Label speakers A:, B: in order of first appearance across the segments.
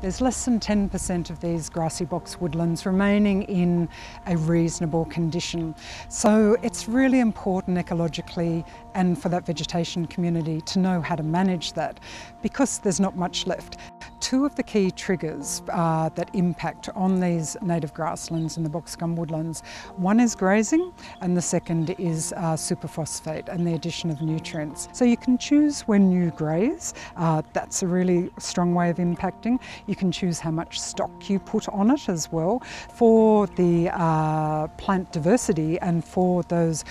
A: there's less than 10% of these grassy box woodlands remaining in a reasonable condition. So it's really important ecologically and for that vegetation community to know how to manage that because there's not much left. Two of the key triggers uh, that impact on these native grasslands and the box gum woodlands, one is grazing and the second is uh, superphosphate and the addition of nutrients. So you can choose when you graze, uh, that's a really strong way of impacting. You can choose how much stock you put on it as well. For the uh, plant diversity and for those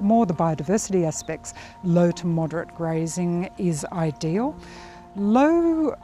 A: more the biodiversity aspects, low to moderate grazing is ideal. Low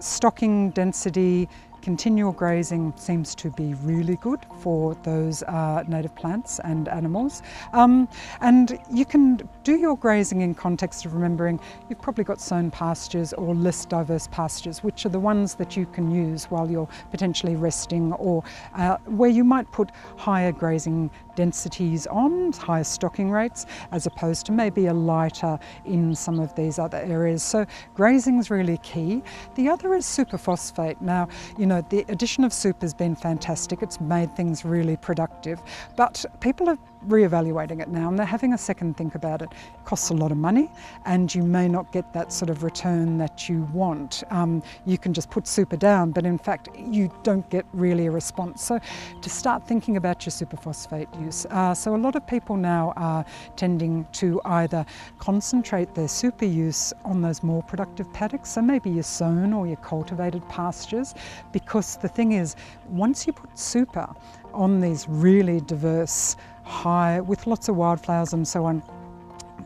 A: stocking density Continual grazing seems to be really good for those uh, native plants and animals. Um, and you can do your grazing in context of remembering you've probably got sown pastures or less diverse pastures, which are the ones that you can use while you're potentially resting or uh, where you might put higher grazing densities on, higher stocking rates, as opposed to maybe a lighter in some of these other areas. So grazing is really key. The other is superphosphate. Now, you know, the addition of super has been fantastic. It's made things really productive, but people are re-evaluating it now and they're having a second think about it. It costs a lot of money and you may not get that sort of return that you want. Um, you can just put super down, but in fact you don't get really a response. So to start thinking about your superphosphate use. Uh, so a lot of people now are tending to either concentrate their super use on those more productive paddocks, so maybe your sown or your cultivated pastures, because the thing is, once you put super on these really diverse high with lots of wildflowers and so on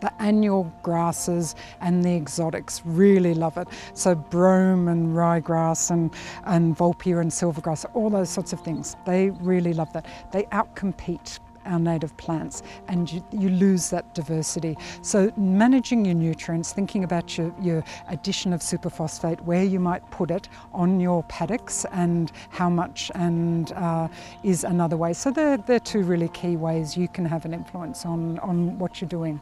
A: the annual grasses and the exotics really love it. So brome and ryegrass and, and vulpia and silvergrass, all those sorts of things, they really love that. They outcompete our native plants and you, you, lose that diversity. So managing your nutrients, thinking about your, your addition of superphosphate, where you might put it on your paddocks and how much and uh, is another way. So they're, they're two really key ways you can have an influence on, on what you're doing.